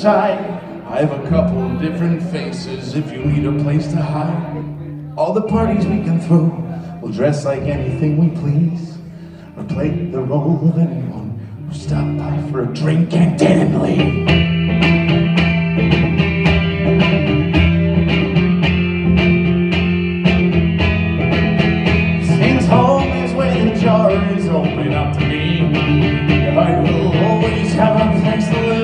inside. I have a couple different faces if you need a place to hide. All the parties we can throw, we'll dress like anything we please, or play the role of anyone who stopped by for a drink and didn't leave. Open up to me, I will always have a place to live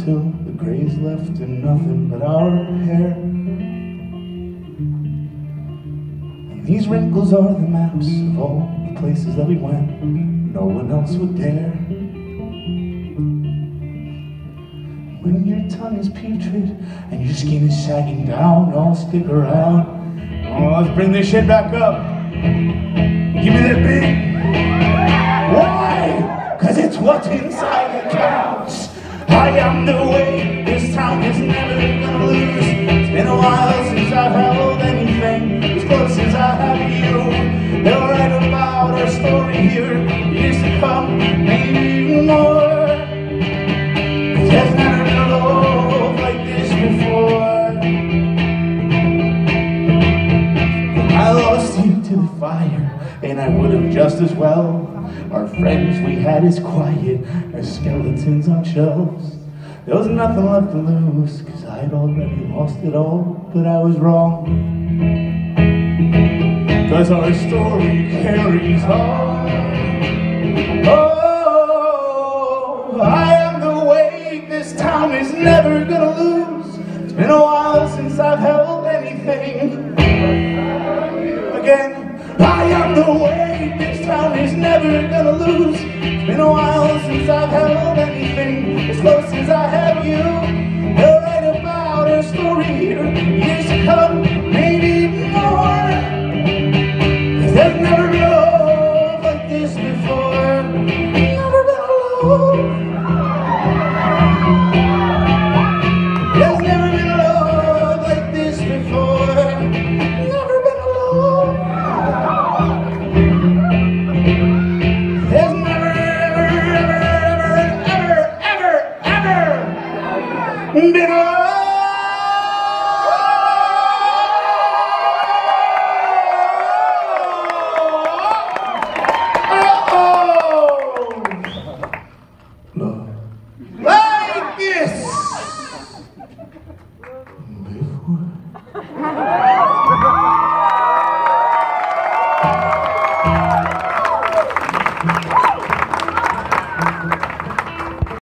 until the gray's left and nothing but our hair. And these wrinkles are the maps of all the places that we went. No one else would dare. When your tongue is putrid and your skin is sagging down, I'll stick around. Oh, let's bring this shit back up. Give me that beat. Why? Cause it's what's inside that counts. I am the way this town is never gonna lose. It's been a while since I've held anything as close as I have you. They'll write about our story here, years to come, maybe even more. There's never been a love like this before. I lost you to the fire, and I would have just as well. Our friends we had as quiet as skeletons on shelves. There was nothing left to lose, cause I'd already lost it all, but I was wrong. Cause our story carries on. Oh, I am the weight this town is never gonna lose. It's been a while since I've held anything again. I am been